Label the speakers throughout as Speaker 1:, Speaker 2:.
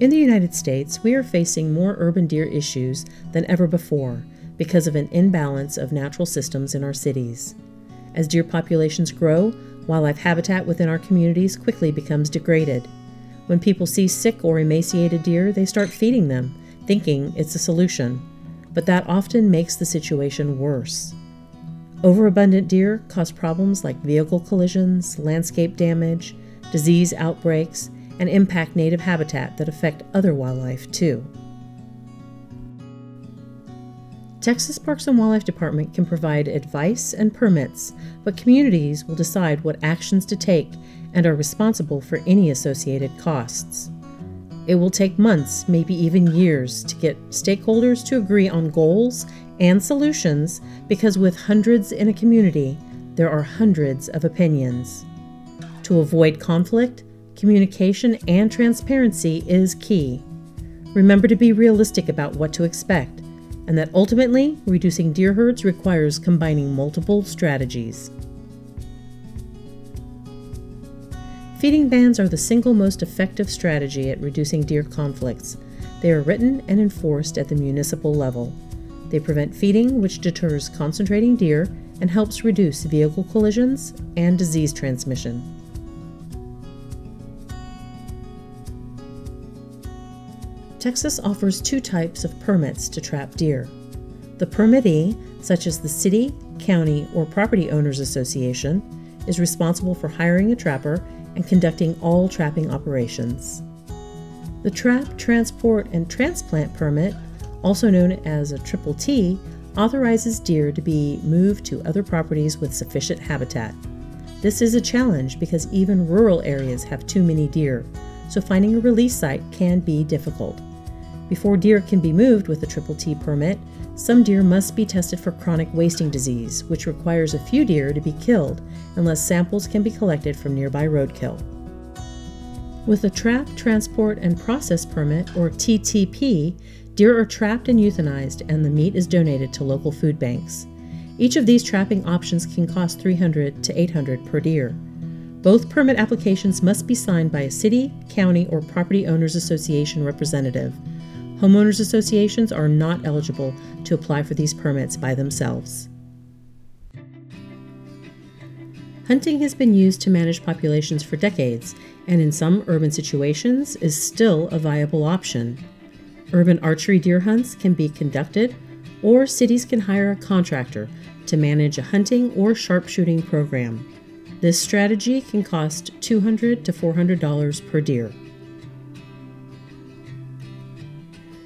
Speaker 1: In the United States, we are facing more urban deer issues than ever before because of an imbalance of natural systems in our cities. As deer populations grow, wildlife habitat within our communities quickly becomes degraded. When people see sick or emaciated deer, they start feeding them, thinking it's a solution. But that often makes the situation worse. Overabundant deer cause problems like vehicle collisions, landscape damage, disease outbreaks, and impact native habitat that affect other wildlife too. Texas Parks and Wildlife Department can provide advice and permits, but communities will decide what actions to take and are responsible for any associated costs. It will take months, maybe even years, to get stakeholders to agree on goals and solutions because, with hundreds in a community, there are hundreds of opinions. To avoid conflict, communication and transparency is key. Remember to be realistic about what to expect and that ultimately, reducing deer herds requires combining multiple strategies. Feeding bans are the single most effective strategy at reducing deer conflicts. They are written and enforced at the municipal level. They prevent feeding, which deters concentrating deer and helps reduce vehicle collisions and disease transmission. Texas offers two types of permits to trap deer. The permittee, such as the city, county, or property owners association, is responsible for hiring a trapper and conducting all trapping operations. The Trap, Transport, and Transplant Permit, also known as a Triple T, authorizes deer to be moved to other properties with sufficient habitat. This is a challenge because even rural areas have too many deer, so finding a release site can be difficult. Before deer can be moved with a Triple T permit, some deer must be tested for chronic wasting disease, which requires a few deer to be killed unless samples can be collected from nearby roadkill. With a Trap, Transport, and Process Permit, or TTP, deer are trapped and euthanized, and the meat is donated to local food banks. Each of these trapping options can cost 300 to 800 per deer. Both permit applications must be signed by a city, county, or property owners association representative. Homeowners associations are not eligible to apply for these permits by themselves. Hunting has been used to manage populations for decades, and in some urban situations is still a viable option. Urban archery deer hunts can be conducted, or cities can hire a contractor to manage a hunting or sharpshooting program. This strategy can cost 200 to $400 per deer.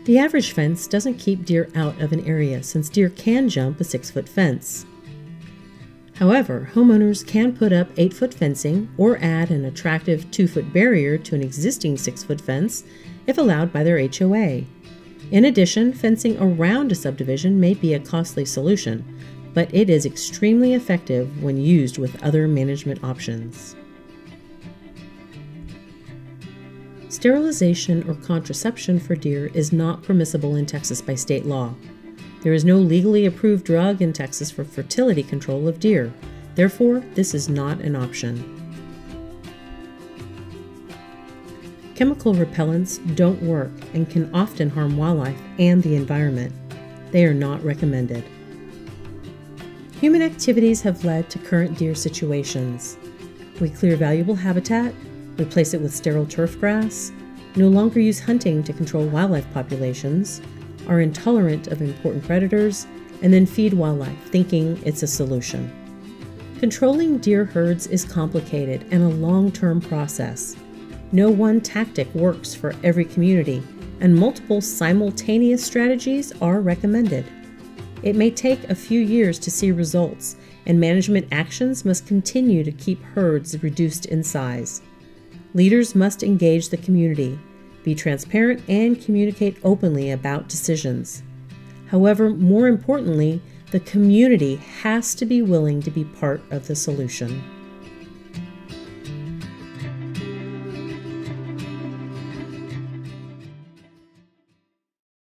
Speaker 1: The average fence doesn't keep deer out of an area since deer can jump a 6 foot fence. However, homeowners can put up 8 foot fencing or add an attractive 2 foot barrier to an existing 6 foot fence if allowed by their HOA. In addition, fencing around a subdivision may be a costly solution, but it is extremely effective when used with other management options. Sterilization or contraception for deer is not permissible in Texas by state law. There is no legally approved drug in Texas for fertility control of deer. Therefore, this is not an option. Chemical repellents don't work and can often harm wildlife and the environment. They are not recommended. Human activities have led to current deer situations. We clear valuable habitat, replace it with sterile turf grass, no longer use hunting to control wildlife populations, are intolerant of important predators, and then feed wildlife, thinking it's a solution. Controlling deer herds is complicated and a long term process. No one tactic works for every community, and multiple simultaneous strategies are recommended. It may take a few years to see results, and management actions must continue to keep herds reduced in size. Leaders must engage the community, be transparent, and communicate openly about decisions. However, more importantly, the community has to be willing to be part of the solution.